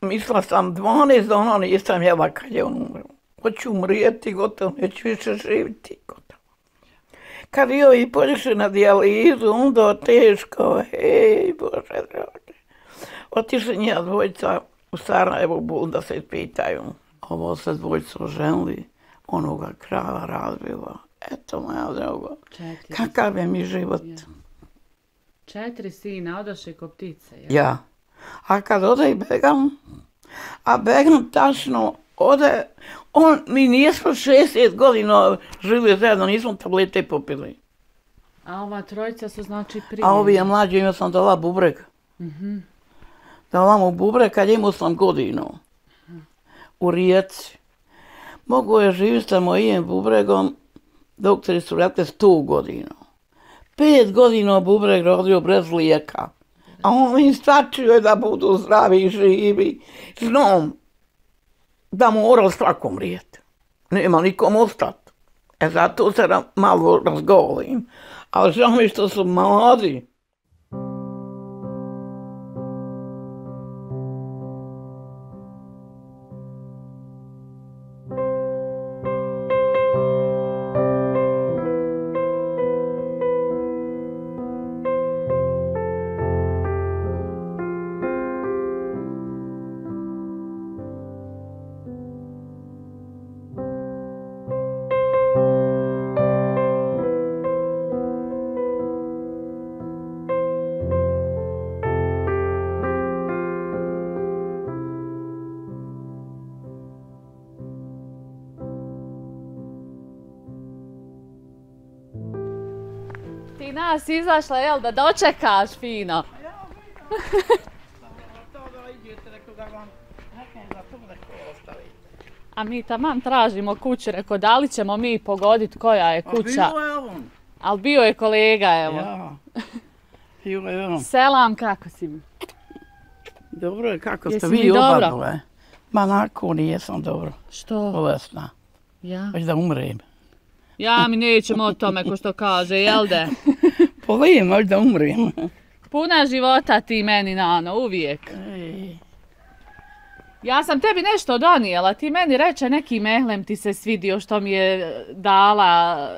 mislila sam 12 dana nisam jela kad je on umro. Hoću umrijeti, gotovo, neću više živiti, gotovo. Kad je ovi pođeše na dijalizu, onda teško, hej, Bože dragi. Otišli njega dvojica u Sarajevo bol da se pitaju. Ovo se dvojica ženili, onoga krava razbila. Eto, moja drago, Četiri. kakav je mi život. Ja. Četiri sina, odoše ko ptice. Ja. Ja. A kad ode i Begam, a Begam tačno ode, on, mi nismo 60 godina živjeli zajedno, nismo tablete popili. A ova trojica su znači prije. A ovi je mlađi, imao sam dala bubreg. Mhm. Dala mu bubreg kad je imao sam godinu. U Rijeci. Mogu je živjeti sa mojim bubregom, doktori su rekli 100 godina. Pet godina bubreg rodio bez lijeka. A on im stačio da budu zdravi i živi. Znam da mora svako umrijeti. Nema nikom ostati. E zato se ra- malo razgovorim. Ali žao mi što su mladi. Nas izašla, jel, da dočekaš fino. A mi taman tražimo kuću, reko da li ćemo mi pogoditi koja je kuća. Bilo je on. Ali bio je kolega, evo. Ja. Bilo je on. Selam, kako si mi? Dobro je, kako Jesi ste vi obadove? Ma nako nijesam dobro. Što? Bolesna. Ja. Već da umrem. Ja mi nećemo o tome, ko što kaže, jel de? Polijem, već da umrem. Puna života ti meni, Nano, uvijek. Ej, Ja sam tebi nešto donijela, ti meni reče neki mehlem ti se svidio što mi je dala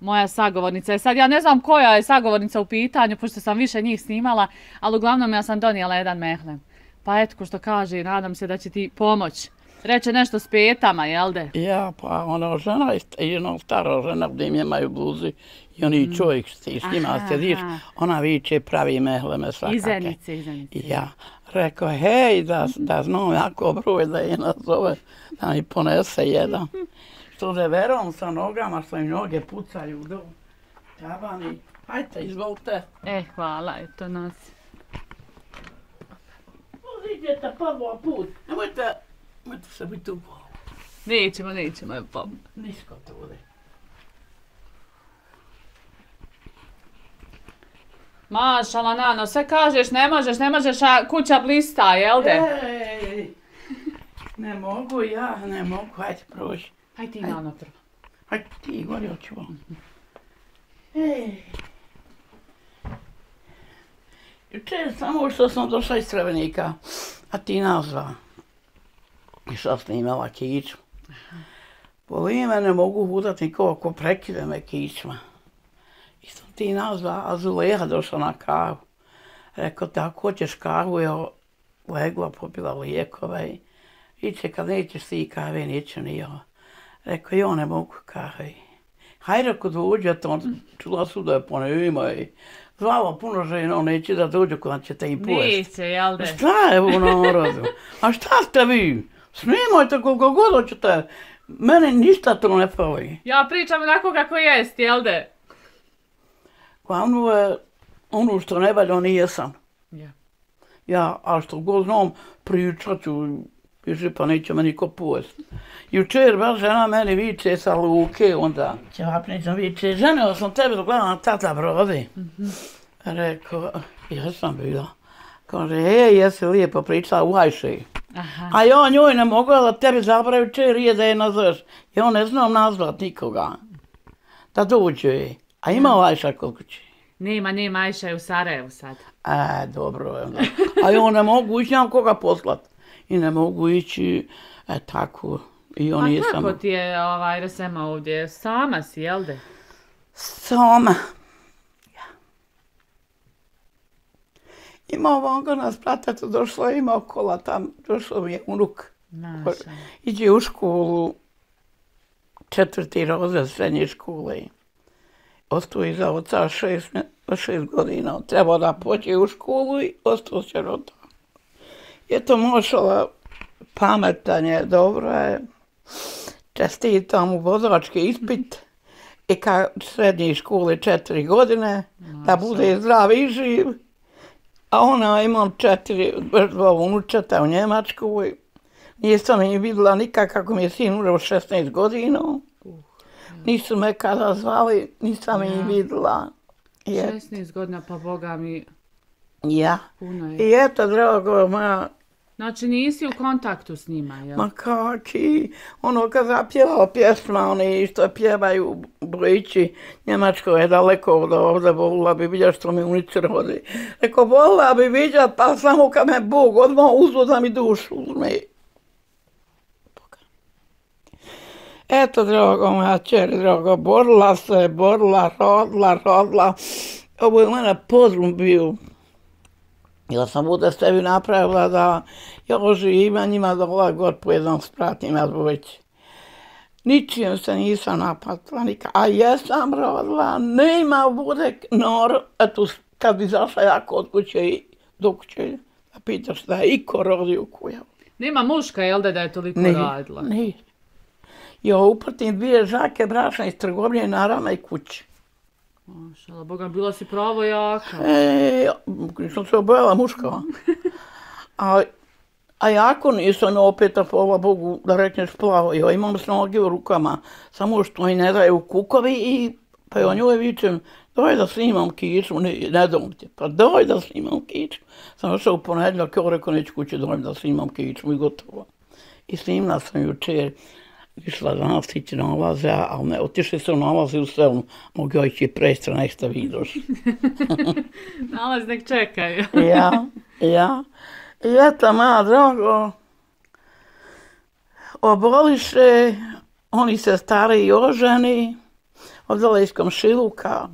moja sagovornica. E sad ja ne znam koja je sagovornica u pitanju, pošto sam više njih snimala, ali uglavnom ja sam donijela jedan mehlem. Pa eto, ko što kaže, nadam se da će ti pomoć. Reče nešto s petama, jel de? Ja, pa ona žena, je st- jedna stara žena gdje im imaju bluzi i oni čovjek što ti s njima Mm. Aha, sjediš, ona viče pravi mehleme svakake. Izenice, izenice. I ja rekao, hej, da, da znam jako broj da je nazove, da mi ponese jedan. Što se verom sa nogama, što im noge pucaju do tabani. Hajte, izvolite. E, hvala, eto nas. Idete prvo put. Nemojte, nemojte se biti u glavu. Nećemo, nećemo, evo pa. Nisko to bude. Mašala, Nano, sve kažeš, ne možeš, ne možeš, a kuća blista, jel de? Ej, ne mogu ja, ne mogu, hajde prođi. Haj ti, Nano, prvo. Hajde ti, gori hoću vam. Ej. Juče samo što sam došla iz Srebrnika, a ti nazva. I sad snimala kiču. Boli me, ne mogu hudati nikoga ko prekide me kičma. I sam ti nazva, a Zuleha došla na kavu. Rekao, tako hoćeš kavu, je legla, popila lijekove i iće kad nećeš ti kave, neću ni ja. Rekao, ja ne mogu kave. Hajde ako dođete, on čula su da je ponema i zvala puno žena, neće da dođu kada ćete im pojesti. Neće, jel de? Šta je u narodu? A šta ste vi? Snimajte koliko god hoćete. Mene ništa to ne fali. Ja pričam onako kako jest, jel de? Glavno je ono što ne valja nijesam. Ja. Ja, a što god znam, pričat ću, više pa neće me niko pojesti. Jučer baš žena meni viče sa luke, onda ćevapnicom viče, ženio sam tebe dok gledam tata brodi. Rekao, ja sam bila. Kaže, ej, jesi lijepo pričala u Ajši. Aha. A ja njoj ne mogu da tebi zabravi čerije da je nazoveš. Ja ne znam nazvat nikoga. Da dođe. A ima Ajša kod kuće. Nema, nema, Ajša je u Sarajevu sad. E, dobro je. onda. A ja ne mogu, ići nemam koga poslat. i ne mogu ići, e tako, i on je kako ti je ovaj Resema ovdje? Sama si, jel de? sama. Imao ovoga nas pratati, došlo je imao kola tam, došlo mi je unuk. Naša. Iđe u školu, četvrti razred srednje škole. Ostao iza oca šest, šest godina. Trebao da pođe u školu i ostao se rota. Je to mošala pametan je, dobro je. Čestitam u vozački ispit. I ka srednje škole četiri godine, da bude zdrav i živ. A ona imam četiri, dva unučeta u Njemačkoj. Nisam ih vidjela nikak kako mi je sin umro u 16 godina. Nisu me kada zvali, nisam Ja. vidjela. Je, 16 godina, pa boga mi, ja. puno je. I eto, drago moja, Znači nisi u kontaktu s njima, jel? ma kaki, ono kad zapjevao pjesma, oni što pjevaju Bojići, Njemačko je daleko od ovde, volila bi vidjeti što mi unici rodi. Rekao, volila bi vidjeti, pa samo kad me Bog odmah uzme da mi dušu uzme. Eto, drago moja čeri, drago, borila se, borila, rodila, rodila. Ovo je mene podrum bio. Ja sam bude sebi napravila da ja živim, a njima da ovaj god po jednom spratim, ja dvojići. Ničijem se nisam napatila nikad. A jesam rodila, nema bude nor, eto, kad bi zašla jako od kuće i do kuće, da pitaš da je iko rodio u kuja. Nema muška, jel da je toliko Ne, radila? ne. Ja upratim dvije žake brašna iz trgovine na rama i kući. Mašala, boga, bila si pravo jaka. E, nisam se obojala muška. A, a jako nisam opet, hvala Bogu, da rekneš plavo. Ja imam snoge u rukama, samo što mi ne daju kukovi i pa ja njoj vičem, daj da snimam kičmu, ne, ne dam ti, pa daj da snimam kičmu. Sam došao u ponedjeljak, ja rekao neću kući, daj da snimam kičmu i gotovo. I snimila sam jučer, išla danas ići na nalaze, ali ne, otišli su na nalaze u selnu, mogu ja ići prestra, nešto vidiš. Nalaz nek čekaju. ja, ja. I eto, moja drago, oboliše, oni se stari oženi, odala iz komšiluka,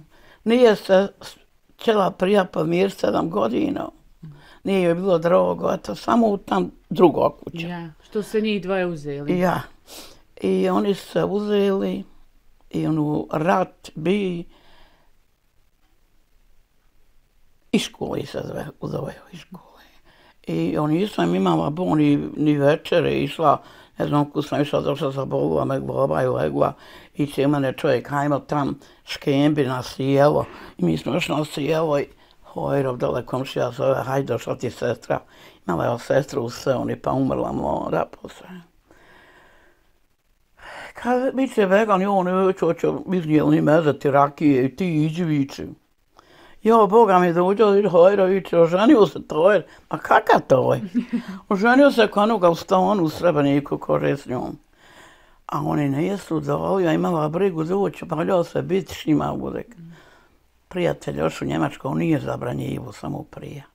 nije se htjela prija pomir sedam godina. Nije joj bilo drogo, eto, samo u tam drugo kuća. Ja, što se njih dvoje uzeli. Ja. I oni su se uzeli i onu rat bi iz škole se zove, uzove iz škole. I on nisam imala bo ni, ni večere, išla, ne znam kud sam išla, došla sa bolova me glava ovaj, i legla i će mene čovjek, hajmo tam škembi na sjelo. I mi smo još na sjelo i Hojrov dole komšija zove, hajde došla ti sestra. Imala je sestru u Seoni pa umrla mora posle. Kad bit će vegan i on već hoće iznijeli mezati rakije i ti iđi viči. Jo, Boga mi dođe od Hojra viče, oženio se Tojer. A kakav to je? Oženio se konoga u stanu u Srebrniku kože s njom. A oni ne jesu ja imala brigu doći, pa ljao se biti s njima budek. Prijatelj još u Njemačkoj, on nije zabranjivo, samo prija.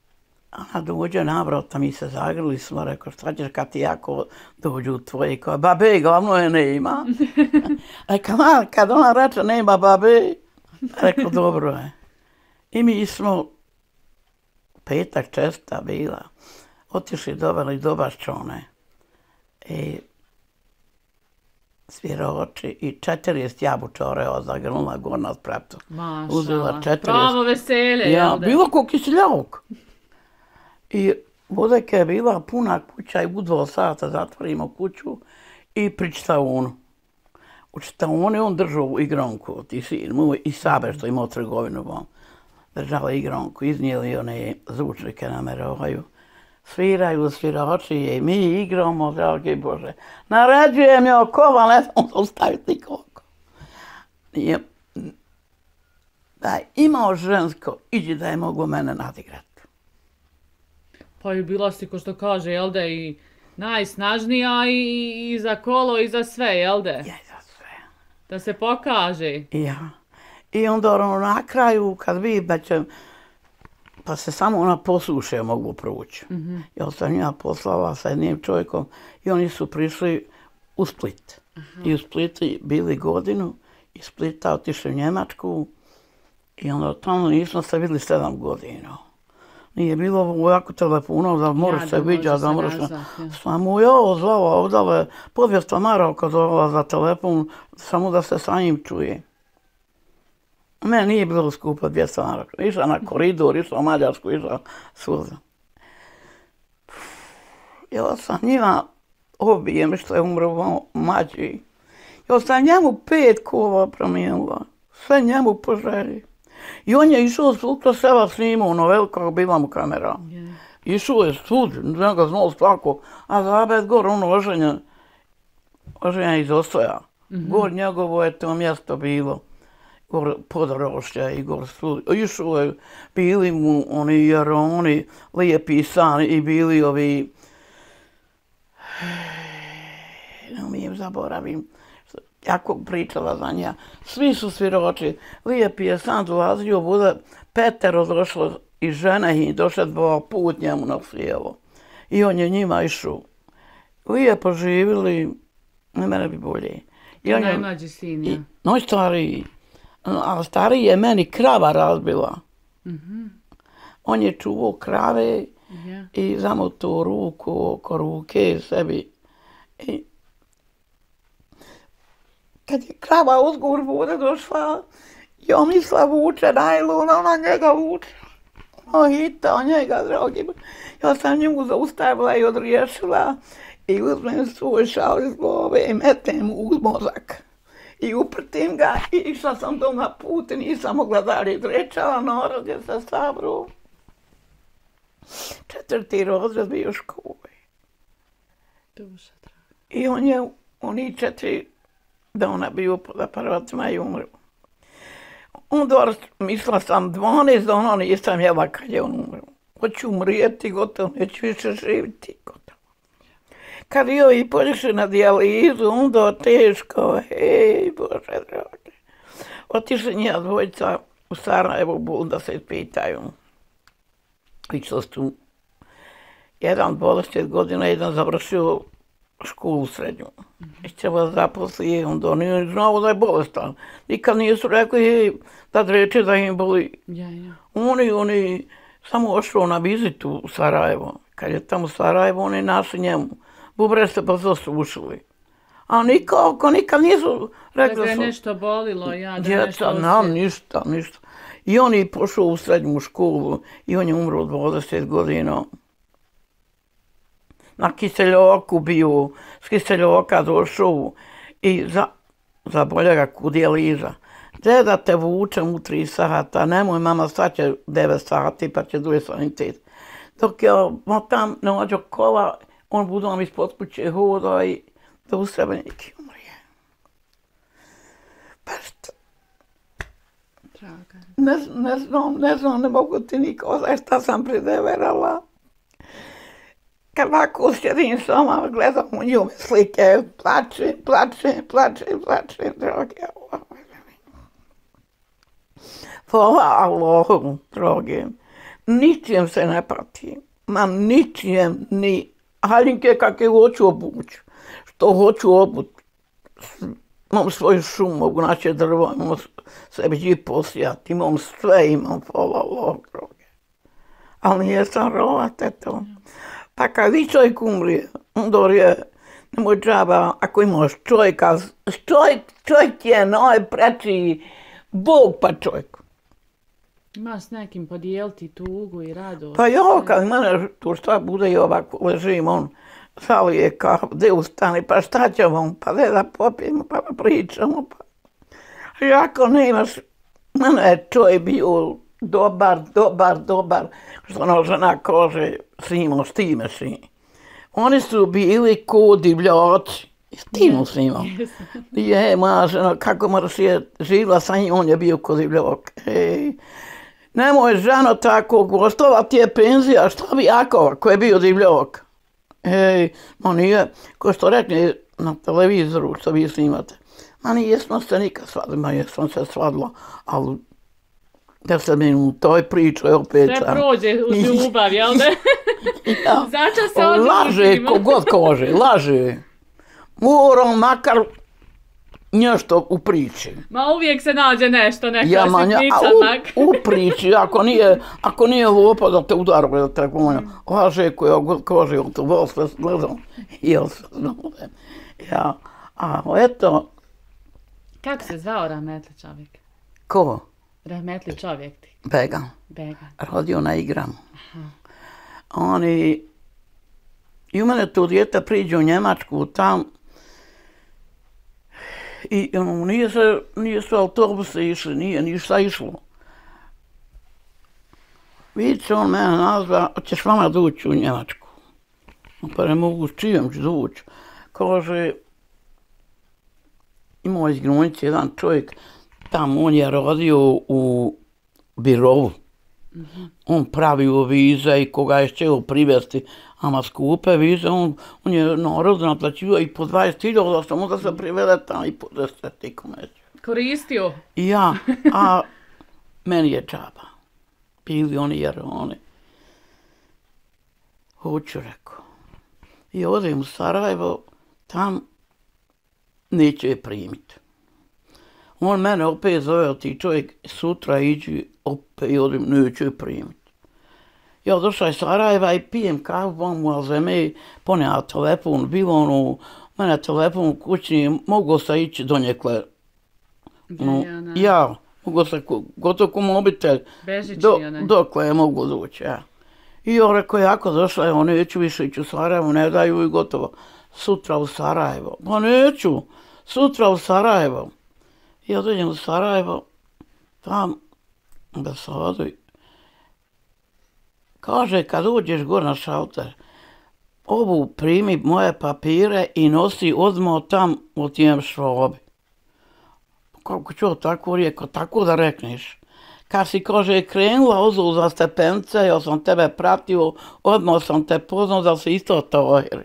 Ona dođe navrata, mi se zagrili smo, rekao, šta ćeš kad ti jako dođu tvoje, kao, babe, glavno je nema. Rekao, "Ma, kad ona reče, nema babe, rekao, dobro je. I mi smo, petak česta bila, otišli doveli do Baščone. I svira oči i 40 jabučore ozagrnula gore na spratu. Uzela Mašala, 40. pravo veselje, Ja, bilo ko kisljavog. I vodeka je bila puna kuća i u dva sata zatvorimo kuću i pri čitaonu. U čitaoni on držao igronku, ti sin moj, i Sabe što imao trgovinu vam. Držala igronku, iznijeli one zvučnike na merovaju. Sviraju svirači i mi igramo, dragi Bože. Naređujem je okova, ne znam ostaviti nikog. Nije, da je imao žensko, iđi da je mogu mene nadigrati. Pa i bila si, ko što kaže, jel de, i najsnažnija i, i za kolo i za sve, jel de? Ja za sve. Da se pokaže. Ja. I onda ono na kraju, kad vi da će pa se samo ona posuše mogu proći. Mhm. Ja sam ja poslala sa jednim čovjekom i oni su prišli u Split. I u Splitu bili godinu, iz Splita otišli u Njemačku i onda tamo nismo se vidjeli sedam godina. Nije bilo ovako telefona, da moraš Ja, se viđati, da se moraš... nazvat, ja. Samo ja zvala ovdje, podvijesta Maravka zvala za telefon, samo da se sa njim čuje. Meni nije bilo skupo 200 maraka. Išla na koridor, išla u Mađarsku, išla svuda. Ja sam njima obijem što je umro mađi. Ja sam njemu pet kova promijenila. Sve njemu po želji. I on je išao svukto seba snimao, ono veliko bila mu kamera. Je. Išao je svud, ne ga znao svako, a zabed gor ono oženje, oženje iz Ostoja. Gor njegovo je to mjesto bilo, gor podrošća i gor svud. Išao je, bili mu oni jeroni, lijepi san i bili ovi, ne umijem zaboravim, jako pričala za nja. Svi su sviroči, lijepi je san dolazio, bude petero došlo i žena i došle dva put njemu na slijevo. I on je njima išao. Lijepo živjeli, ne mene bi bolje. I on je, Najmlađi sin, i, no stariji, a stariji je meni krava razbila. Mhm. On je čuvao krave Ja. i zamotao ruku oko ruke sebi. I kad je krava uzgur vode došla, ja misla vuče najlon, ona njega vuče. O, hitao njega, dragi. Bože. Ja sam njemu zaustavila i odriješila i uzmem svoj šal iz glave i metem u mozak. I uprtim ga i išla sam doma put i nisam mogla dalje drečala, narod je se sabro. Četvrti razred bio draga. I on je, oni četiri da ona bio pod aparatima i umrla. Onda mislila sam 12 dana nisam jela kad je on umrla. Hoću umrijeti, gotovo, neću više živjeti, gotovo. Kad je i pođeše na dijalizu, onda teško, hej, Bože dragi. Otišli njega dvojica u Sarajevo bol da se ispitaju. I što su jedan 20 godina, jedan završio školu srednju. I treba zaposli, onda on nije znao da je bolestan. Nikad nisu rekli hej, da reče da im boli. Ja, ja. Oni, oni samo ošao na vizitu u Sarajevo. Kad je tamo Sarajevo, oni našli njemu. Bubre se pa zaslušili. A nikako, nikad nisu Da rekli ga da je su... nešto bolilo, ja, da je nešto Djeca, nam ništa, ništa. I on je pošao u srednju školu i on je umro od 20 godina. Na kiseljoku bio, s kiseljoka došao i za, za ga kud je Liza. Deda te vučem u tri sata, nemoj mama, sad će 9 sati pa će duje sanitet. Dok je tam nađo kola, on budu vam ispod kuće hoda i da u Srebrniki umrije. Pa Draga. ne, ne znam, ne znam, ne mogu ti niko za šta sam prideverala. Kad ovako sjedim s vama, gledam u nju slike, plačem, plačem, plačem, plačem, droge. Hvala Allahu, droge. Ničijem se ne pati. Ma ničijem, ni haljinke kakve hoću obući. Što hoću obući imam svoju šumu, mogu naći drvo, imam sebi džip posijati, imam sve, imam, hvala Allahu, droge. Ali nije sam rovat, eto. Pa kad vi čovjek umrije, onda je, nemoj džaba, ako imaš čovjeka, čovjek, čovjek je najpreči Bog pa čovjek. Ima s nekim podijeliti tugu i radost. Pa ja, kad mene tu šta bude i ovako ležim, on salije kao, gdje ustane, pa šta ćemo, on, pa gdje da popijemo, pa pričamo, pa... Ja ako nemaš, mene je čovjek bio dobar, dobar, dobar, što ono žena kaže, simo, s time si. Oni su bili ko divljaci, s tim snimam. Je, moja žena, kako moraš je živla sa njim, on je bio ko divljak. Ej, nemoj ženo tako, gostova ti je penzija, šta bi Jakova, ko je bio divljak? Ej, ma nije, ko što rekne na televizoru što vi snimate, ma nijesmo se nikad svadili, ma jesmo se svadila, ali deset minuta i priča je opet. Sve prođe u ljubav, jel da? ja. Začas se odlučimo. Laže, kogod kaže, laže. Moram makar nešto u priči. Ma uvijek se nađe nešto, neka Ja, ma, ja, sitnica, a mak. u, u priči, ako nije, ako nije lupa da te udara, da te konja, laže koja god kaže, on to vol sve gledam, on sve znao. Ja, a eto, Kako se zvao rahmetli čovjek? ko? Rahmetli čovjek ti. Bega, Bega. rodio na igramu. Oni, i u mene tu djete priđe u Njemačku, tam, i ono, nije se, nije se autobuse išli, nije ništa išlo. Vidite, on mene nazva, ćeš vama doći u Njemačku. Pa ne mogu s čijem ću doći. Kaže, imao iz Grunice jedan čovjek, tam on je radio u birovu. On pravi vize i koga je htio privesti, ama skupe vize, on, on je narod naplaćivao i po 20.000 samo da se privede tamo i po 10 i komeć. Koristio. Ja, a meni je džaba. Bili oni jer oni. Hoću, rekao. I odem u Sarajevo, tam neće je primiti. On mene opet zove, ti čovjek sutra iđi opet i odem, neće je primiti. Ja došla iz Sarajeva i pijem kavu, vam u Alzeme, ponija telefon, bilo ono, mene telefon u kućni, mogu se ići do njekle No, Ja, ja, mogu se, gotovo ko mobitel, Bežićni, do, dokle je mogu doći, ja. I ja rekao, jako došla je, ono, neću više ići u Sarajevo, ne daju i gotovo. Sutra u Sarajevo. Pa neću, sutra u Sarajevo. I ja dođem u Sarajevo, tam, da se. Kaže, kad uđeš gore na šalter, ovu primi moje papire i nosi odmah tam u tijem švobi. kako ću tako rijeko, tako da rekneš. Kad si, kaže, krenula ozu za stepence, ja sam tebe pratio, odmah sam te poznao da si isto tovahiri.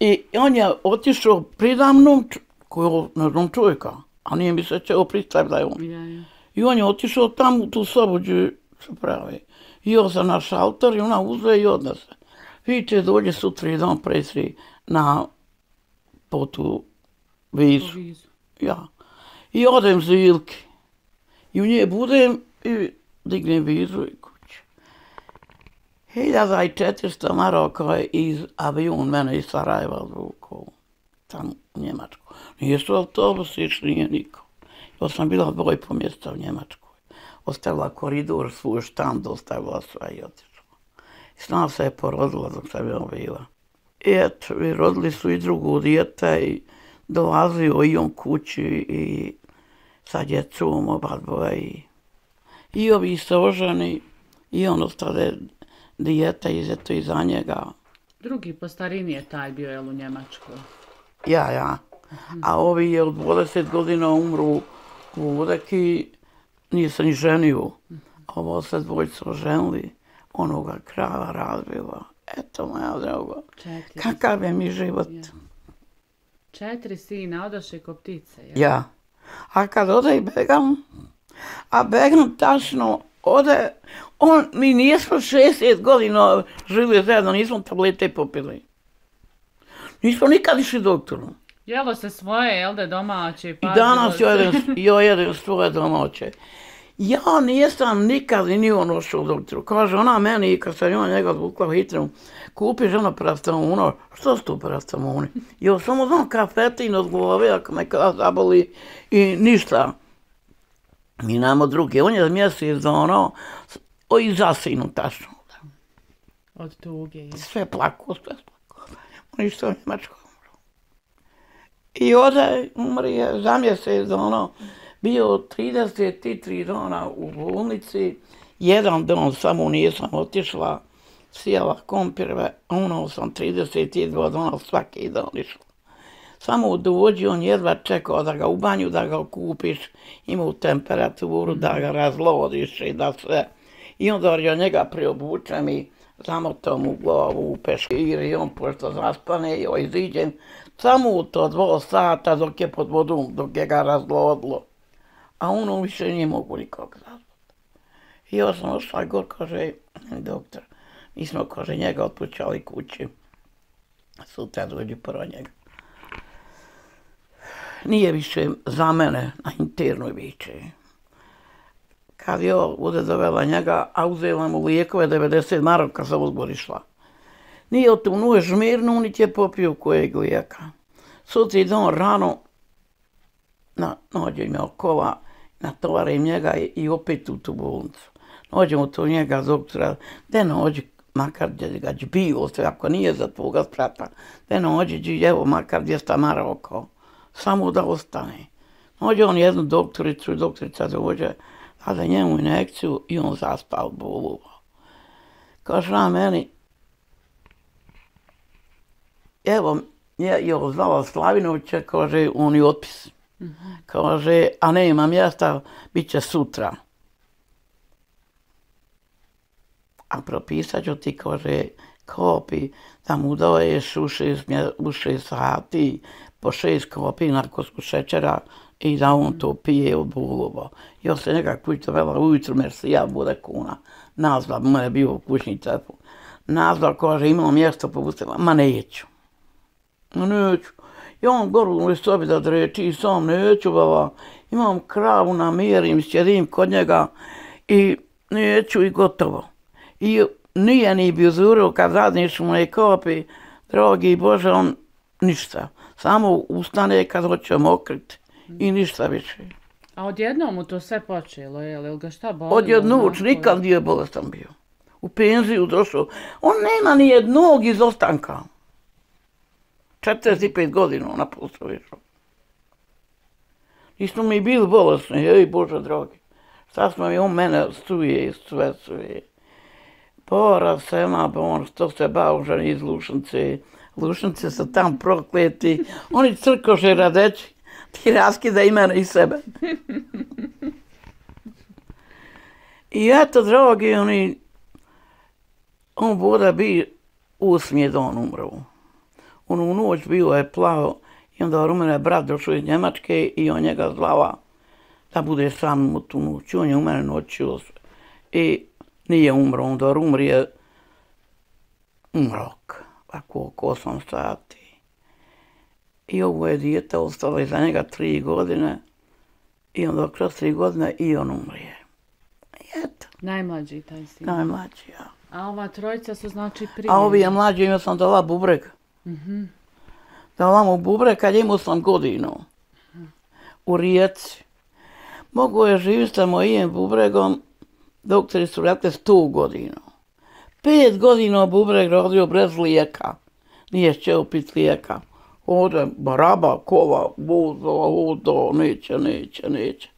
I on je otišao pridamnom, koju, ne znam čovjeka, a nije mi se čeo pristaviti da je on. Ja, ja. I on je otišao tamo u tu sobu gdje se pravi. I ja sam na šalter i ona uzve i odnese. Vidite, dođe sutra i dan presri na po tu vizu. Ja. I odem za Ilke. I u nje budem i dignem vizu i kući. 1400 maraka je iz avion mene iz Sarajeva odvukao. Tam u Njemačku. Nijesu autobus išli, nije niko. Ja sam bila dvoj po mjesta u Njemačkoj. Ostavila koridor, svoj štand, ostavila sve i otišla. I sna se je porodila dok sam ja bila. I eto, i rodili su i drugo dijete i dolazio i on kući i sa djecom oba dvoje i, i ovi se oženi i on ostade dijete iz eto iza njega. Drugi po starini je taj bio, jel, u Njemačkoj. Ja, ja. A ovi je od 20 godina umru u Udeki, nije se ni ženio. A ovo se dvojica oženili, onoga krava razbila. Eto, moja draga, Četiri. kakav je mi život. Ja. Četiri sina, odoše ko ptice, jel? Ja. A kad ode i Begam, a Begam tačno ode, on, mi nismo 60 godina živjeli zajedno, nismo tablete popili. Nismo nikad išli doktoru. Jelo se svoje, jel da, domaće, I pazilo danas se. ja jedem, ja jedem svoje domaće. Ja nisam nikad ni ono što doktoru. Kaže ona meni, kad sam ja njega zvukla u hitru, kupi žena paracetamona. Što su to paracetamoni? Ja samo znam kafetin od glave, ako me kada zaboli i ništa. Mi nemamo druge. On je mjesec ono, o i zasinu tačno. Od tuge? Sve plako, sve plako. On isto u Njemačku umro. I ode, umrije za mjesec, ono, bio 33 dana u bolnici, jedan dan samo nisam otišla, sjela kompirve, ono sam 32 dana svaki dan išla. Samo dođi, on jedva čekao da ga u banju, da ga kupiš, imao temperaturu, da ga razlodiš i da sve. I onda ja njega preobučem i zamotam u glavu u peškir i on pošto zaspane i ja iziđem samo u to dva sata dok je pod vodom, dok je ga razlodilo. A ono više nije mogu nikog razloditi. I ja sam ošla gor, kaže, doktor, mi smo, kaže, njega otpućali kući. Sutra dođe prvo njega. Nije više za mene na internoj viče. Kad je bude dovela njega, a uzela mu lijekove 90 maraka za sam uzborišla. Nije o tom nuje žmirnu, niti je popio kojeg lijeka. Sutri dan rano, na, nađe imao kova, natovarim njega i, i opet u tu bolnicu. Nađemo to njega doktora, da nođi, makar gdje ga bio, sve ako nije za tvoga sprata, da nađe gdje, evo, makar 200 maroko, samo da ostane. Nođe on jednu doktoricu i doktorica dođe, a za njemu inekciju i on zaspao bolu. Kaže na meni, evo, je, je znala Slavinovića, kaže, on je otpis. Mm -hmm. Kaže, a ne ima mjesta, bit će sutra. A propisat ću ti, kaže, kopi, da mu doješ u šest, u šest sati, po šest kopi narkosku šećera i da on to pije od bulova. Ja se neka kuća vela ujutru, jer se ja bude kuna. Nazva, moje bio kućni telefon. Nazva, kaže, imao mjesto, popustila, ma neću. Neću. Ja on goru u sobi da dreči sam neću, baba. Imam kravu namirim, sjedim kod njega i neću i gotovo. I nije ni bi zuro kad zadniš mu ne kopi, drogi Bože, on ništa. Samo ustane kad hoće mokrit i ništa više. A odjednom mu to sve počelo, je li ga šta bolilo? Odjednuć, nikad nije bolestan bio. U penziju došao. On nema ni jednog izostanka. 45 godina na pustu išao. Nismo mi bili bolesni, ej Bože drogi. Šta smo mi, on mene struje i sve struje. Pora se pa on što se baužan iz Lušnice. Lušnice su tam prokleti. Oni crkože radeći. Ti raskida i mene i sebe. I eto, dragi, oni, on bude bi usmije da on umro onu noć bio je plavo i onda rumene brat došao iz Njemačke i on njega zlava da bude sam mnom tu noć. On je u mene noćio i nije umro, onda umrije umrok, ako oko 8 sat. I ovo je dijete ostalo iza njega tri godine i onda kroz tri godine i on umrije. eto. Najmlađi taj sin. Najmlađi, ja. A ova trojica su znači prije? A ovi je mlađi, imao sam dala bubrega. Mm Da vam u bubre kad imao sam godinu. U rijeci. Mogu je živjeti sa mojim bubregom, doktori su rekli sto godinu. Pet godina bubreg rodio bez lijeka. Nije ćeo pit lijeka. Ode baraba, kova, voza, voda, neće, neće, neće.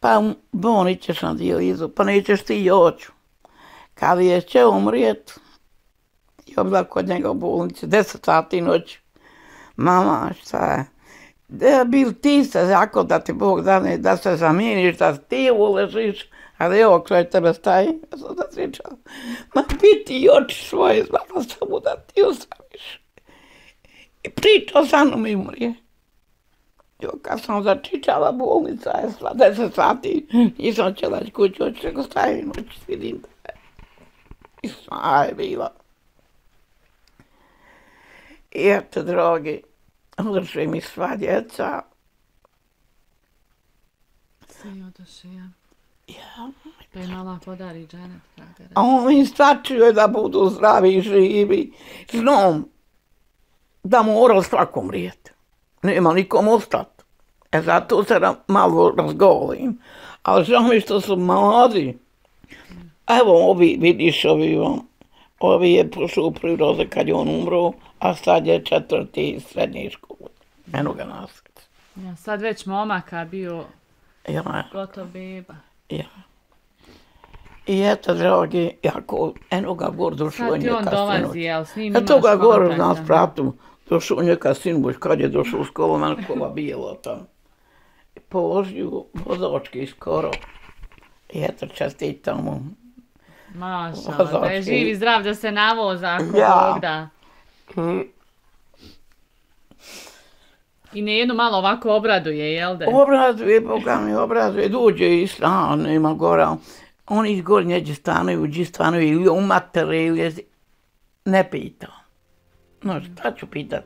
Pa bon, ićeš na dijalizu, pa nećeš ti joću. Kad je će umrijet, I obla kod njega u bolnici, deset sati noć. Mama, šta je? Da bil ti se zako da ti Bog dane, da se zamijeniš, da ti uležiš, ali evo kraj tebe staje, ja sam da svičala. Ma biti i oči svoje, znala sam mu da ti ostaviš. I pričao sa mnom i umrije. Jo, kad sam začičala bolnica, je sva deset sati, nisam ćela kuću, oči, nego staje noć, vidim da je. I sva je bila. I eto, drogi, održe mi sva djeca. Svi odoše, ja. Ja. Pa je mala podari dženet. A on im stačuje da budu zdravi i živi. Znam da mora svakom rijeti. Nema nikom ostat. E zato se malo razgovorim. Ali žao mi što su mladi. Evo ovi, vidiš ovi vam. Ovi je prošao u prirode kad je on umro, a sad je četvrti srednji školu. Eno ga nasred. Ja, sad već momaka bio ja. gotov beba. Ja. I eto, dragi, jako, eno ga gor sinoć. Sad ti on dolazi, jel, s njim imaš Eto ga gor nas pratu, došao njeka sinoć, kad je došao u školu, manakova bijelo tam. Položio vozački skoro. I eto, čestitam mu. Maša, da je živ i zdrav da se navoza ako ja. Bog da. I ne jedno malo ovako obraduje, jel da? Obraduje, Boga mi obraduje, dođe i stan, nema gora. Oni iz gornje gdje stanuju, gdje stanuju ili u matere ili ne pitao. No, šta ću pitat?